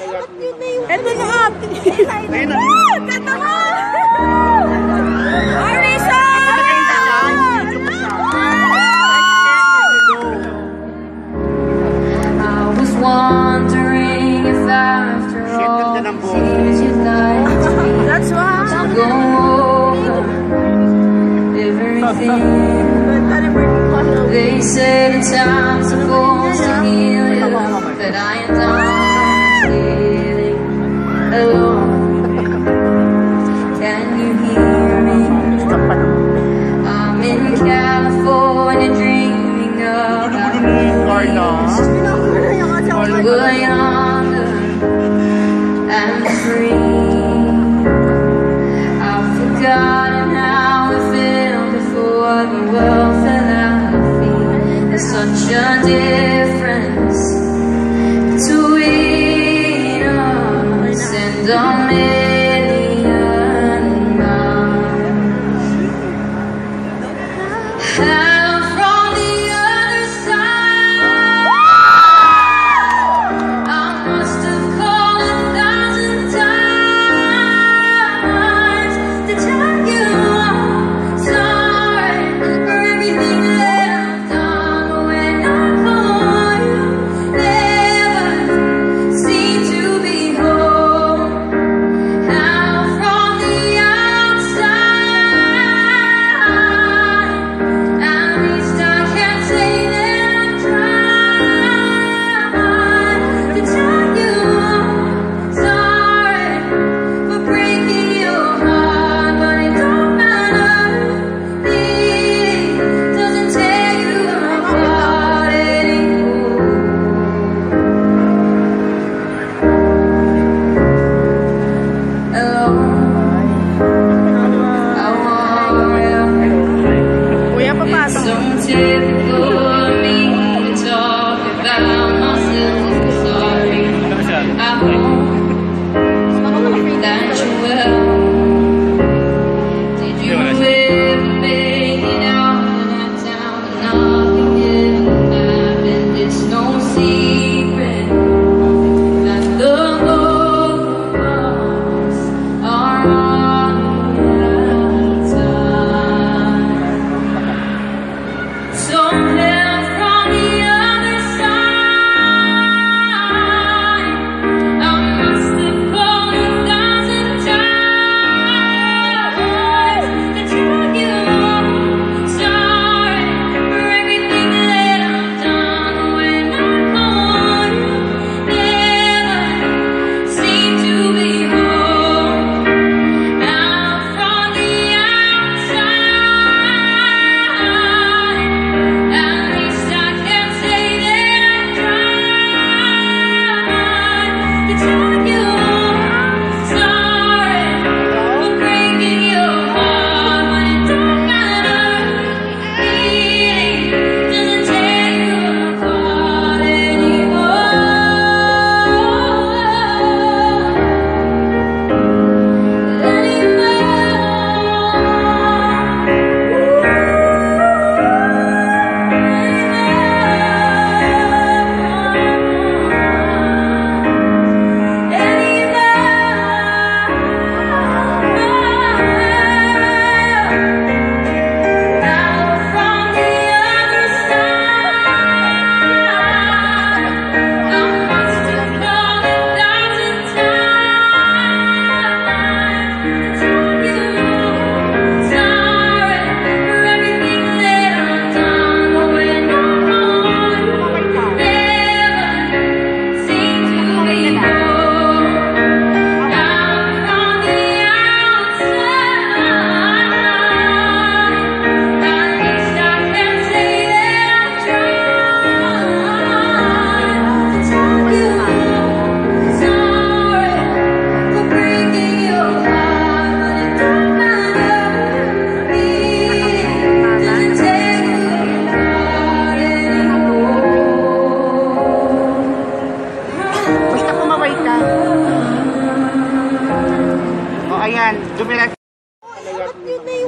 Ito na up! Up! Wondering if after all you'd like to everything They say the time's supposed to heal you But I ain't done difference to it all. And see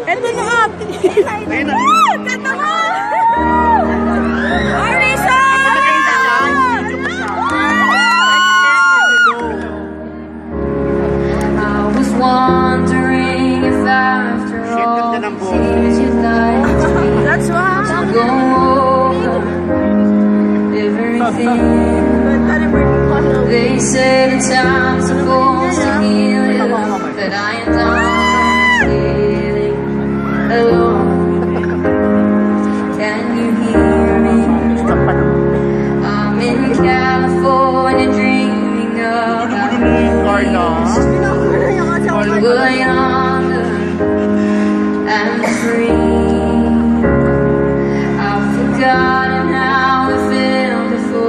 And then up. Arisa! Wondering if after all these you That's why. to go over everything. They say the time's supposed to heal you, but I am done alone. Can you hear me? I'm in California dreaming about you. But yonder, I'm free.